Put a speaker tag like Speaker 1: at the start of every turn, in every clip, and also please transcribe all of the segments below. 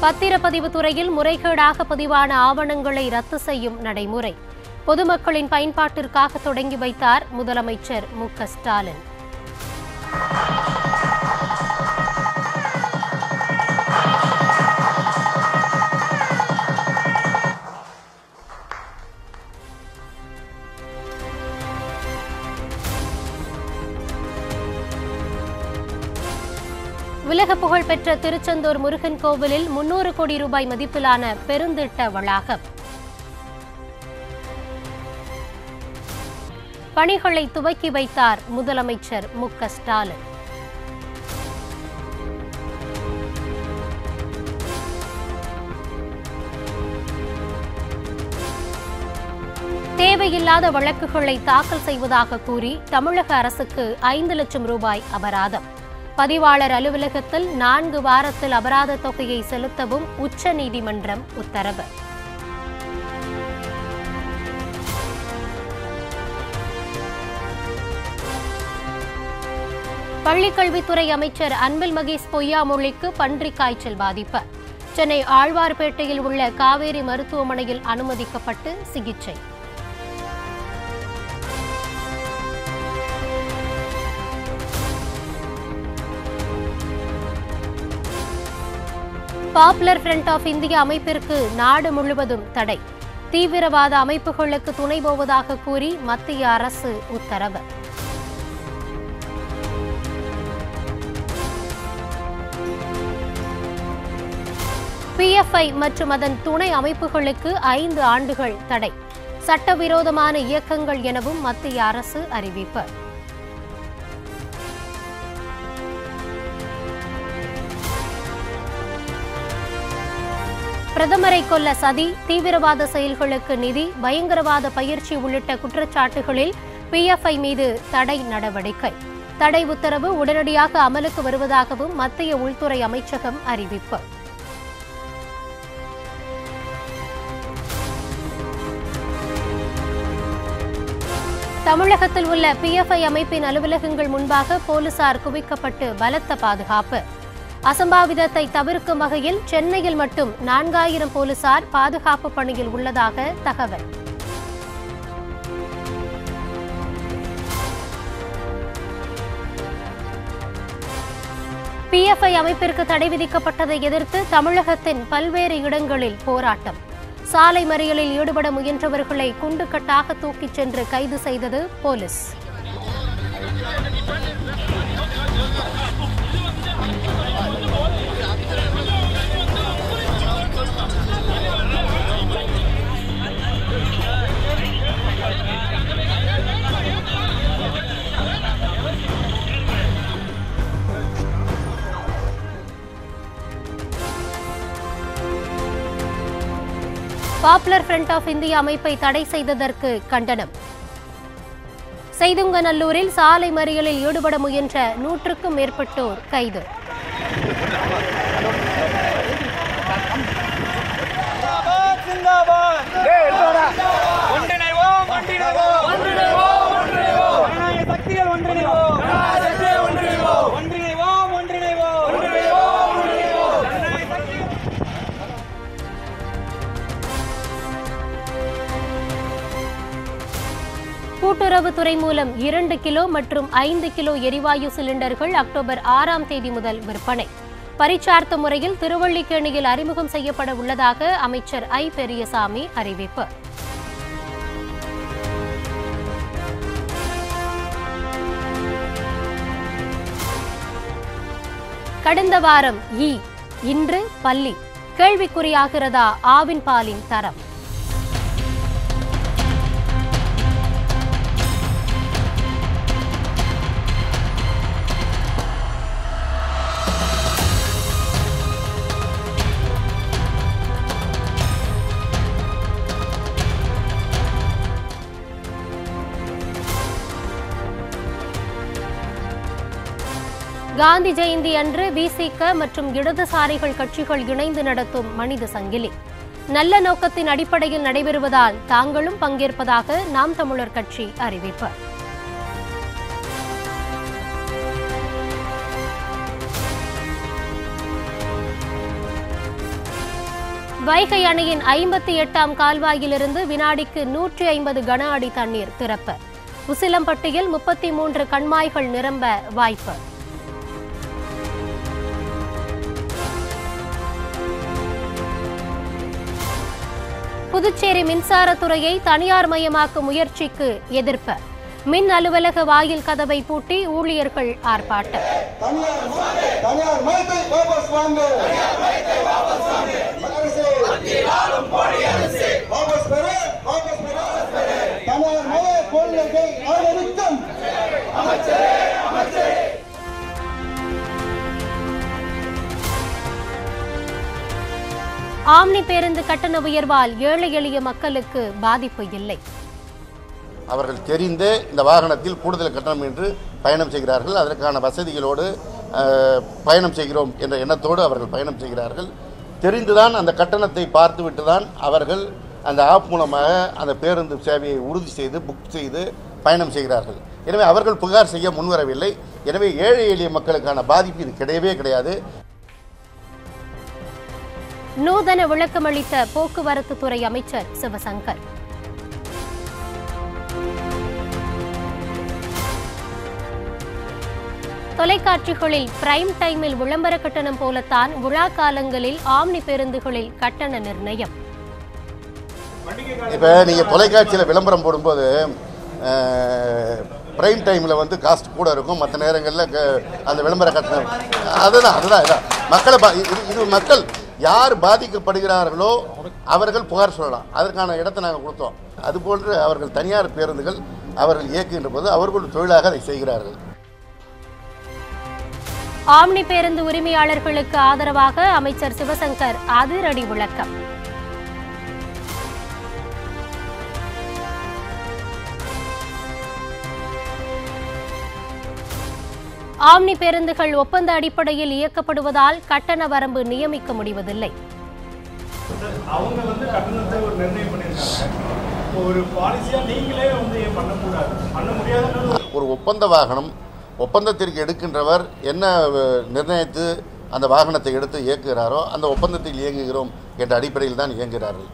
Speaker 1: பத்திரப்பதிவு துறையில் முறைகேடாக பதிவான ஆவணங்களை ரத்து செய்யும் நடைமுறை. பொதுமக்களின் பயன்பாட்டிற்காக தொடங்கி வைத்தார் முதலமைச்சர் மு ஸ்டாலின். புகழ்பெற்ற திருச்செந்தூர் முருகன் கோவிலில் முன்னூறு கோடி ரூபாய் மதிப்பிலான பெருந்திட்ட வளாகம். பணிகளை துவக்கி வைத்தார் முதலமைச்சர் மு. க. ஸ்டாலின். தேவையில்லாத வழக்குகளை தாக்கல் செய்வதாக கூறி தமிழக அரசுக்கு ஐந்து லட்சம் ரூபாய் அபராதம். பதிவாளர் அலுவலகத்தில் நான்கு வாரத்தில் அபராத தொகையை செலுத்தவும் உச்சநீதிமன்றம் உத்தரவு. பள்ளிக்கல்வித்துறை அமைச்சர் அன்பில் மகேஷ் பொய்யாமொழிக்கு பன்றிக் காய்ச்சல் பாதிப்பு. சென்னை ஆழ்வார்பேட்டையில் உள்ள காவேரி மருத்துவமனையில் அனுமதிக்கப்பட்டு சிகிச்சை. பாப்புலர் ஃப்ரண்ட் ஆஃப் இந்தியா அமைப்பிற்கு நாடு முழுவதும் தடை. தீவிரவாத அமைப்புகளுக்கு துணை போவதாக கூறி மத்திய அரசு உத்தரவு. பிஎஃப்ஐ மற்றும் அதன் துணை அமைப்புகளுக்கு ஐந்து ஆண்டுகள் தடை. சட்டவிரோதமான இயக்கங்கள் எனவும் மத்திய அரசு அறிவிப்பு. பிரதமரை கொல்ல சதி தீவிரவாத செயல்களுக்கு நிதி பயங்கரவாத பயிற்சி உள்ளிட்ட குற்றச்சாட்டுகளில் பிஎஃப்ஐ மீது தடை நடவடிக்கை. தடை உத்தரவு உடனடியாக அமலுக்கு வருவதாகவும் மத்திய உள்துறை அமைச்சகம் அறிவிப்பு. தமிழகத்தில் உள்ள பிஎஃப்ஐ அமைப்பின் அலுவலகங்கள் முன்பாக போலீசார் குவிக்கப்பட்டு பலத்த பாதுகாப்பு. அசம்பாவிதத்தை தவிர்க்கும் வகையில் சென்னையில் மட்டும் நான்காயிரம் போலீசார் பாதுகாப்பு பணியில் உள்ளதாக தகவல். பிஎஃப்ஐ அமைப்பிற்கு தடை விதிக்கப்பட்டதை எதிர்த்து தமிழகத்தின் பல்வேறு இடங்களில் போராட்டம். சாலை மறியலில் ஈடுபட முயன்றவர்களை குண்டுக்கட்டாக தூக்கிச் சென்று கைது செய்தது police. Popular front of India அமைப்பை தடை செய்ததற்கு கண்டனம். செய்துங்கநல்லூரில் சாலை மறியலில் ஈடுபட முயன்ற நூற்றுக்கும் மேற்பட்டோர் கைது. துறை மூலம் இரண்டு கிலோ மற்றும் ஐந்து கிலோ எரிவாயு சிலிண்டர்கள் அக்டோபர் ஆறாம் தேதி முதல் விற்பனை. பரிச்சார்த்த முறையில் திருவள்ளிக்கேணியில் அறிமுகம் செய்யப்பட உள்ளதாக அமைச்சர் ஐ. பெரியசாமி அறிவிப்பு. கடந்த வாரம் இ இன்று பள்ளி. கேள்விக்குறியாகிறதா ஆவின் பாலின் தரம்? காந்தி ஜெயந்தி அன்று விசிக மற்றும் இடதுசாரிகள் கட்சிகள் இணைந்து நடத்தும் மனித சங்கிலி. நல்ல நோக்கத்தின் அடிப்படையில் நடைபெறுவதால் தாங்களும் பங்கேற்பதாக நாம் தமிழர் கட்சி அறிவிப்பு. வைகை அணையின் ஐம்பத்தி எட்டாம் கால்வாயிலிருந்து வினாடிக்கு நூற்றி ஐம்பது கன அடி தண்ணீர் திறப்பு. உசிலம்பட்டியில் முப்பத்தி மூன்று கண்மாய்கள் நிரம்ப வாய்ப்பு. புதுச்சேரி மின்சாரத்துறையை தனியார் மயமாக்கும் முயற்சிக்கு எதிர்ப்பு. மின் அலுவலக வாயில் கதவை பூட்டி ஊழியர்கள் ஆர்ப்பாட்டம்.
Speaker 2: தனியார்
Speaker 1: ஆம்னி பேருந்து கட்டண உயர்வால் ஏழை எளிய மக்களுக்கு பாதிப்பு இல்லை.
Speaker 3: அவர்கள் தெரிந்தே இந்த வாகனத்தில் கூடுதல் கட்டணம் என்று பயணம் செய்கிறார்கள். அதற்கான வசதிகளோடு பயணம் செய்கிறோம் என்ற எண்ணத்தோடு அவர்கள் பயணம் செய்கிறார்கள். தெரிந்துதான் அந்த கட்டணத்தை பார்த்துவிட்டு தான் அவர்கள் அந்த ஆப் மூலமாக அந்த பேருந்து சேவையை உறுதி செய்து புக் செய்து பயணம் செய்கிறார்கள். எனவே அவர்கள் புகார் செய்ய முன்வரவில்லை. எனவே ஏழை எளிய மக்களுக்கான பாதிப்பு இது கிடையவே கிடையாது.
Speaker 1: நூதன விளக்கமளித்த போக்குவரத்து துறை அமைச்சர் சிவசங்கர். தொலைக்காட்சிகளில் பிரைம் டைமில் விளம்பர கட்டணம் போலத்தான் விழா காலங்களில் ஆம்னி பேருந்துகளில் கட்டண நிர்ணயம்.
Speaker 3: இப்போ நீங்கள் தொலைக்காட்சியில் விளம்பரம் போடும்போது ப்ரைம் டைமில் வந்து காஸ்ட் கூட இருக்கும். மற்ற நேரங்களில் அந்த விளம்பர கட்டணம் அதுதான் அதுதான் இதுதான். மக்களை இது இது மக்கள் யார் பாதிக்கப்படுகிறார்களோ அவர்கள் புகார் சொல்லலாம். அதற்கான இடத்தை நாங்கள் கொடுத்தோம். அதுபோன்று அவர்கள் தனியார் பேருந்துகள் அவர்கள் இயக்குகின்ற போது அவர்கள் தொழிலாக அதை செய்கிறார்கள்.
Speaker 1: ஆம்னி பேருந்து உரிமையாளர்களுக்கு ஆதரவாக அமைச்சர் சிவசங்கர் அதிரடி விளக்கம். ஆம்னி பேருந்துகள் ஒப்பந்த அடிப்படையில் இயக்கப்படுவதால் கட்டண வரம்பு நியமிக்க முடிவதில்லை.
Speaker 4: அவங்க வந்து கட்டணத்தை ஒரு நிர்ணயம் பண்ணியிருக்காங்க. ஒரு பாலிசியா நீங்களே வந்து பண்ணக்கூடாது? பண்ண முடியாதுன்றது ஒரு
Speaker 3: ஒப்பந்த வாகனம் ஒப்பந்தத்திற்கு எடுக்கின்றவர் என்ன நிர்ணயித்து அந்த வாகனத்தை எடுத்து இயக்குகிறாரோ அந்த ஒப்பந்தத்தில் இயங்குகிறோம் என்ற அடிப்படையில் தான் இயங்குகிறார்கள்.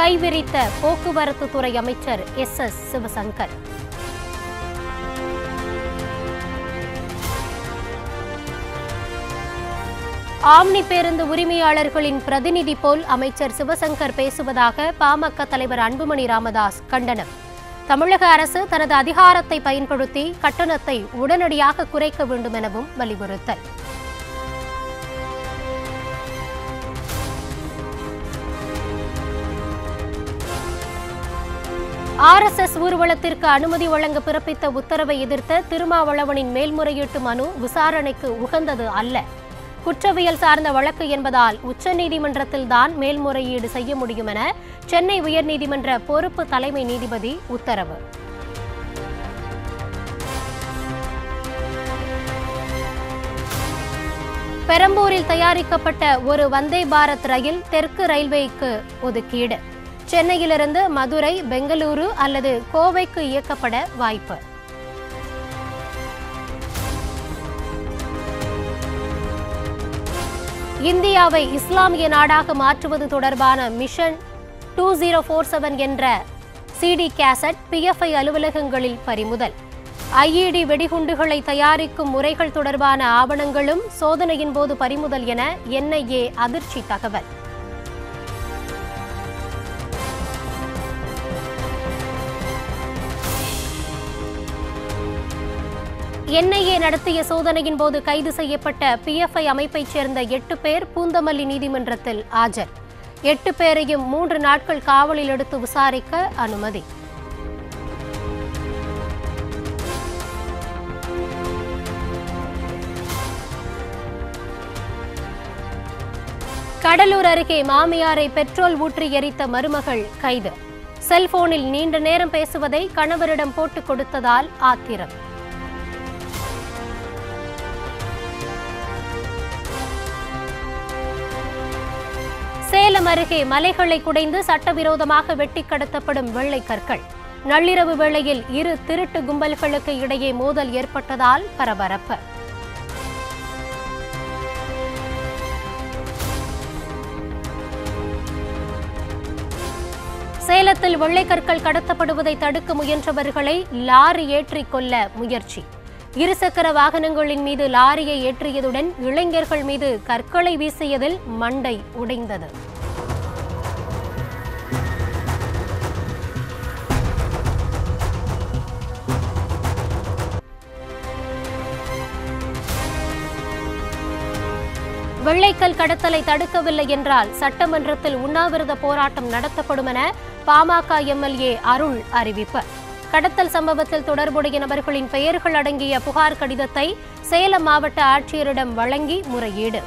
Speaker 1: கைவிரித்த போக்குவரத்து துறை அமைச்சர் எஸ் எஸ் சிவசங்கர். ஆம்னி பேருந்து உரிமையாளர்களின் பிரதிநிதி போல் அமைச்சர் சிவசங்கர் பேசுவதாக பாமக தலைவர் அன்புமணி ராமதாஸ் கண்டனம். தமிழக அரசு தனது அதிகாரத்தை பயன்படுத்தி கட்டணத்தை உடனடியாக குறைக்க வேண்டும் எனவும் வலியுறுத்தல். ஆர்எஸ்எஸ் ஊர்வலத்திற்கு அனுமதி வழங்க பிறப்பித்த உத்தரவை எதிர்த்த திருமாவளவனின் மேல்முறையீட்டு மனு விசாரணைக்கு உகந்தது அல்ல. குற்றவியல் சார்ந்த வழக்கு என்பதால் உச்சநீதிமன்றத்தில் தான் மேல்முறையீடு செய்ய முடியும் என சென்னை உயர்நீதிமன்ற பொறுப்பு தலைமை நீதிபதி உத்தரவு. பெரம்பூரில் தயாரிக்கப்பட்ட ஒரு வந்தே பாரத் ரயில் தெற்கு ரயில்வேக்கு ஒதுக்கீடு. சென்னையிலிருந்து மதுரை பெங்களூரு அல்லது கோவைக்கு இயக்கப்பட வாய்ப்பு. இந்தியாவை இஸ்லாமிய நாடாக மாற்றுவது தொடர்பான mission two zero four seven என்ற சிடி கேசட் பிஎஃப்ஐ அலுவலகங்களில் பறிமுதல். ஐஇடி வெடிகுண்டுகளை தயாரிக்கும் முறைகள் தொடர்பான ஆவணங்களும் சோதனையின் போது பறிமுதல் என என்ஐஏ அதிர்ச்சி தகவல். என்ஐஏ நடத்திய சோதனையின் போது கைது செய்யப்பட்ட பிஎஃப்ஐ அமைப்பைச் சேர்ந்த எட்டு பேர் பூந்தமல்லி நீதிமன்றத்தில் ஆஜர். எட்டு பேரையும் மூன்று நாட்கள் காவலில் எடுத்து விசாரிக்க அனுமதி. கடலூர் அருகே மாமியாரை பெட்ரோல் ஊற்றி எரித்த மருமகள் கைது. செல்போனில் நீண்ட நேரம் பேசுவதை கணவரிடம் போட்டுக் கொடுத்ததால் ஆத்திரம். சேலம் அருகே மலைகளை குடைந்து சட்டவிரோதமாக வெட்டி கடத்தப்படும் வெள்ளை கற்கள். நள்ளிரவு வேளையில் இரு திருட்டு கும்பல்களுக்கு இடையே மோதல் ஏற்பட்டதால் பரபரப்பு. சேலத்தில் வெள்ளைக்கற்கள் கடத்தப்படுவதை தடுக்க முயன்றவர்களை லாரி ஏற்றி கொல்ல முயற்சி. இருசக்கர வாகனங்களின் மீது லாரியை ஏற்றியதுடன் இளைஞர்கள் மீது கற்களை வீசியதில் மண்டை உடைந்தது. வெள்ளைக்கல் கடத்தலை தடுக்கவில்லை என்றால் சட்டமன்றத்தில் உண்ணாவிரத போராட்டம் நடத்தப்படும் என பாமக எம்எல்ஏ அருள் அறிவிப்பு. கடத்தல் சம்பவத்தில் தொடர்புடைய நபர்களின் பெயர்கள் அடங்கிய புகார் கடிதத்தை சேலம் மாவட்ட ஆட்சியரிடம் வழங்கி முறையீடு.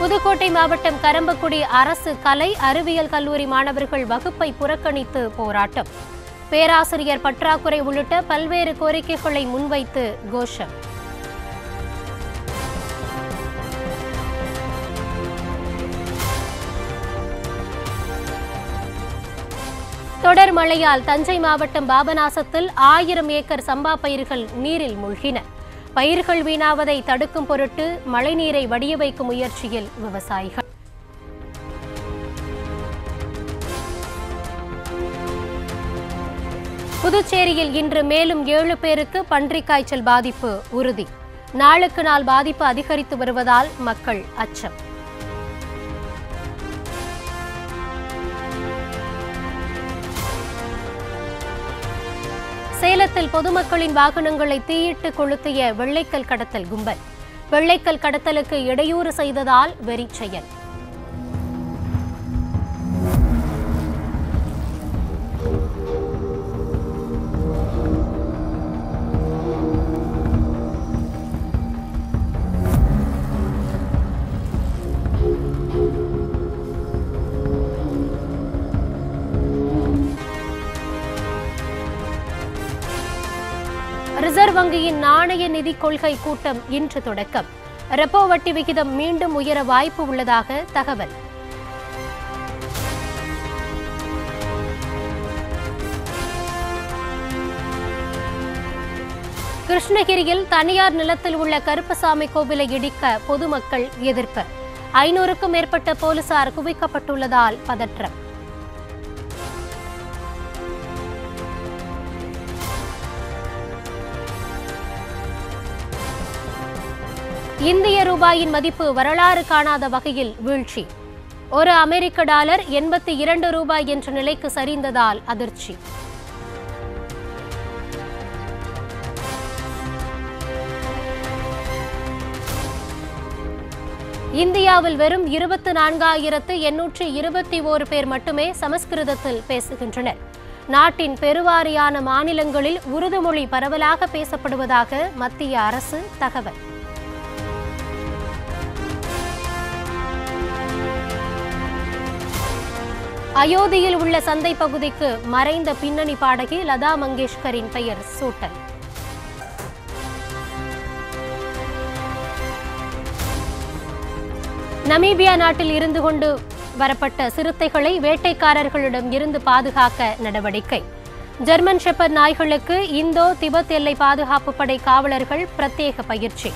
Speaker 1: புதுக்கோட்டை மாவட்டம் கரம்பக்குடி அரசு கலை அறிவியல் கல்லூரி மாணவர்கள் வகுப்பை புறக்கணித்து போராட்டம். பேராசிரியர் பற்றாக்குறை உள்ளிட்ட பல்வேறு கோரிக்கைகளை முன்வைத்து கோஷம். தொடர் மழையால் தஞ்சை மாவட்டம் பாபநாசத்தில் ஆயிரம் ஏக்கர் சம்பா பயிர்கள் நீரில் மூழ்கின. பயிர்கள் வீணாவதை தடுக்கும் பொருட்டு மழைநீரை வடிய வைக்கும் முயற்சியில் விவசாயிகள். புதுச்சேரியில் இன்று மேலும் ஏழு பேருக்கு பன்றிக் காய்ச்சல் பாதிப்பு உறுதி. நாளுக்கு நாள் பாதிப்பு அதிகரித்து வருவதால் மக்கள் அச்சம். சேலத்தில் பொதுமக்களின் வாகனங்களை தீயிட்டு கொளுத்திய வெள்ளைக்கல் கடத்தல் கும்பல். வெள்ளைக்கல் கடத்தலுக்கு இடையூறு செய்ததால் வெறிச் நாணய நிதி கொள்கை கூட்டம் இன்று தொடக்கம். ரெப்போ வட்டி விகிதம் மீண்டும் உயர வாய்ப்பு உள்ளதாக தகவல். கிருஷ்ணகிரியில் தனியார் நிலத்தில் உள்ள கருப்பசாமி கோவிலை இடிக்க பொதுமக்கள் எதிர்ப்பு. ஐநூறுக்கும் மேற்பட்ட போலீசார் குவிக்கப்பட்டுள்ளதால் பதற்றம். இந்திய ரூபாயின் மதிப்பு வரலாறு காணாத வகையில் வீழ்ச்சி. ஒரு அமெரிக்க டாலர் எண்பத்தி இரண்டு ரூபாய் என்ற நிலைக்கு சரிந்ததால் அதிர்ச்சி. இந்தியாவில் வெறும் இருபத்து நான்காயிரத்து எண்ணூற்று இருபத்தி ஓரு பேர் மட்டுமே சமஸ்கிருதத்தில் பேசுகின்றனர். நாட்டின் பெருவாரியான மாநிலங்களில் உருதுமொழி பரவலாக பேசப்படுவதாக மத்திய அரசு தகவல். அயோத்தியில் உள்ள சந்தை பகுதிக்கு மறைந்த பின்னணி பாடகி லதா மங்கேஷ்கரின் பெயர் சூட்டல். நமீபியா நாட்டில் இருந்து கொண்டு வரப்பட்ட சிறுத்தைகளை வேட்டைக்காரர்களிடம் இருந்து பாதுகாக்க நடவடிக்கை. ஜெர்மன் ஷெப்பர் நாய்களுக்கு இந்தோ திபெத் எல்லை பாதுகாப்பு படை காவலர்கள் பிரத்யேக பயிற்சி.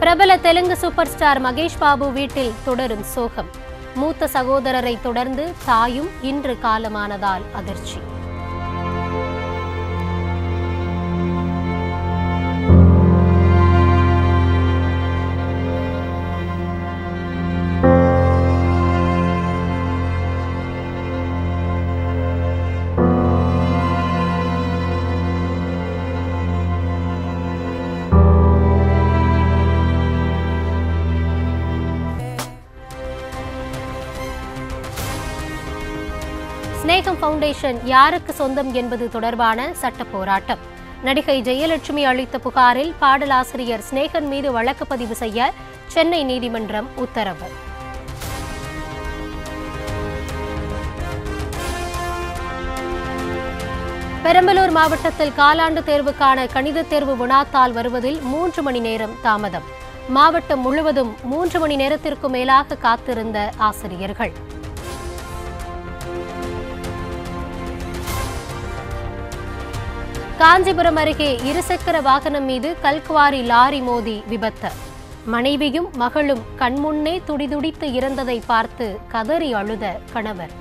Speaker 1: பிரபல தெலுங்கு சூப்பர் ஸ்டார் மகேஷ் பாபு வீட்டில் தொடரும் சோகம். மூத்த சகோதரரை தொடர்ந்து தாயும் இன்று காலமானதால் அதிர்ச்சி. ஸ்நேகம் பவுண்டேஷன் யாருக்கு சொந்தம் என்பது தொடர்பான சட்ட போராட்டம் நடிகை ஜெயலட்சுமி அளித்த புகாரில் பாடலாசிரியர் ஸ்நேகன் மீது வழக்கு பதிவு செய்ய சென்னை நீதிமன்றம் உத்தரவு. பெரம்பலூர் மாவட்டத்தில் காலாண்டு தேர்வுக்கான கணித தேர்வு வினாத்தாள் வருவதில் மூன்று மணி நேரம் தாமதம். மாவட்டம் முழுவதும் மூன்று மணி நேரத்திற்கு மேலாக காத்திருந்த ஆசிரியர்கள். காஞ்சிபுரம் அருகே இருசக்கர வாகனம் மீது கல்குவாரி லாரி மோதி விபத்து. மனைவியும் மகளும் கண்முன்னே துடிதுடித்து இறந்ததை பார்த்து கதறி அழுத கணவர்.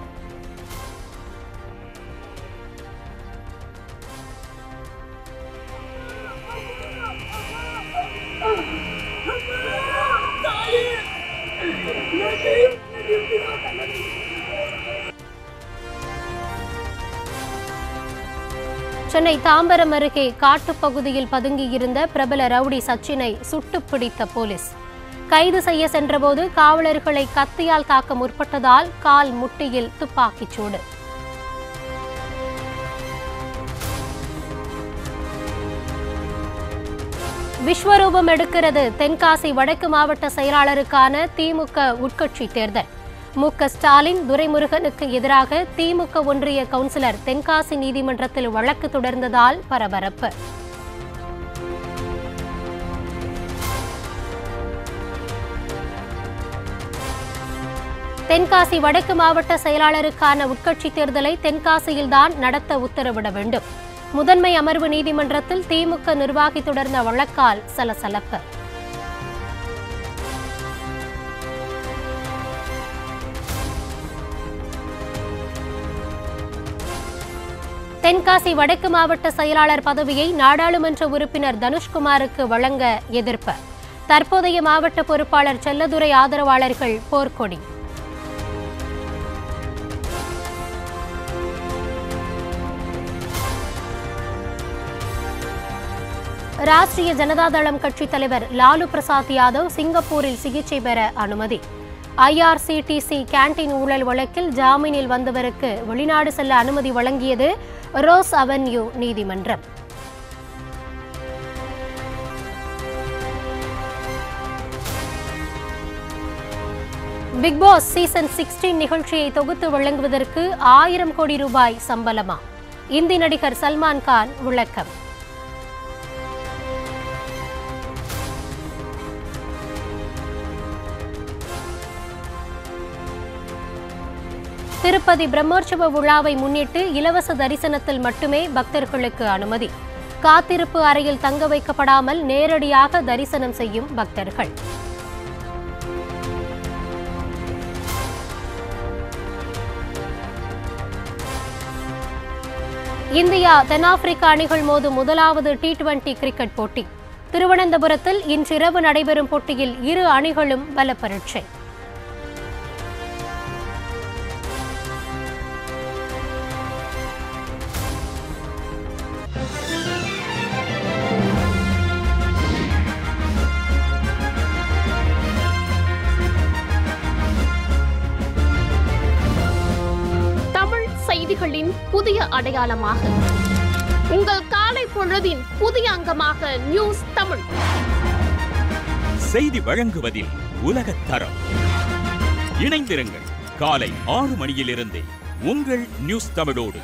Speaker 1: சென்னை தாம்பரம் அருகே காட்டுப்பகுதியில் பதுங்கியிருந்த பிரபல ரவுடி சச்சினை சுட்டு பிடித்த போலீஸ். கைது செய்ய சென்றபோது காவலர்களை கத்தியால் தாக்க முற்பட்டதால் கால் முட்டியில் துப்பாக்கிச் சூடு. விஸ்வரூபம் எடுக்கிறது தென்காசி வடக்கு மாவட்ட செயலாளருக்கான திமுக உட்கட்சி தேர்தல். மு ஸ்டாலின் துரைமுருகனுக்கு எதிராக திமுக ஒன்றிய கவுன்சிலர் தென்காசி நீதிமன்றத்தில் வழக்கு தொடர்ந்ததால் பரபரப்பு. தென்காசி வடக்கு மாவட்ட செயலாளருக்கான உட்கட்சி தேர்தலை தென்காசியில்தான் நடத்த உத்தரவிட வேண்டும். முதன்மை அமர்வு நீதிமன்றத்தில் திமுக நிர்வாகி தொடர்ந்த வழக்கால் சலசலப்பு. தென்காசி வடக்கு மாவட்ட செயலாளர் பதவியை நாடாளுமன்ற உறுப்பினர் தனுஷ்குமாருக்கு வழங்க எதிர்ப்பு. தற்போதைய மாவட்ட பொறுப்பாளர் செல்லதுரை ஆதரவாளர்கள் போர்க்கொடி. ராஷ்டிரிய ஜனதாதளம் கட்சித் தலைவர் லாலு பிரசாத் யாதவ் சிங்கப்பூரில் சிகிச்சை பெற அனுமதி. ஐஆர்சிடிசி கேண்டீன் ஊழல் வழக்கில் ஜாமீனில் வந்தவருக்கு வெளிநாடு செல்ல அனுமதி வழங்கியது ரோஸ் அவென்யூ நீதிமன்றம். பிக்பாஸ் சீசன் சிக்ஸ்டீன் நிகழ்ச்சியை தொகுத்து வழங்குவதற்கு ஆயிரம் கோடி ரூபாய் சம்பளமா? இந்தி நடிகர் சல்மான் கான் விளக்கம். திருப்பதி பிரம்மோற்சவ விழாவை முன்னிட்டு இலவச தரிசனத்தில் மட்டுமே பக்தர்களுக்கு அனுமதி. காத்திருப்பு அறையில் தங்க வைக்கப்படாமல் நேரடியாக தரிசனம் செய்யும் பக்தர்கள். இந்தியா தென்னாப்பிரிக்க அணிகள் மோதும் முதலாவது டி டுவெண்டி கிரிக்கெட் போட்டி. திருவனந்தபுரத்தில் இன்றிரவு நடைபெறும் போட்டியில் இரு அணிகளும் பல பரீட்சை
Speaker 5: நாளின் புதிய அடையாளமாக. உங்கள் காலை பொழுதின் புதிய அங்கமாக நியூஸ் தமிழ்.
Speaker 6: செய்தி வழங்குவதில் உலக தரம். இணைந்திருங்கள். காலை ஆறு மணியிலிருந்து உங்கள் நியூஸ் தமிழோடு.